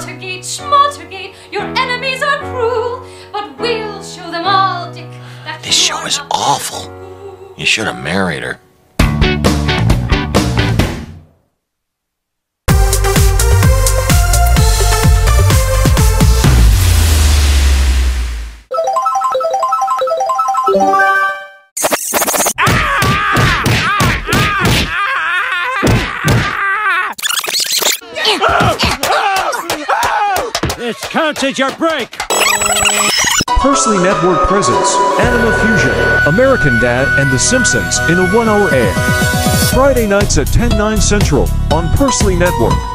Schmaltergate, Schmaltergate, your enemies are cruel, but we'll show them all, Dick. That This show is awful. fool. You should have married her. This counts as your break. Persley Network presents Anima Fusion, American Dad, and The Simpsons in a one hour air. Friday nights at 10 9 Central on Persley Network.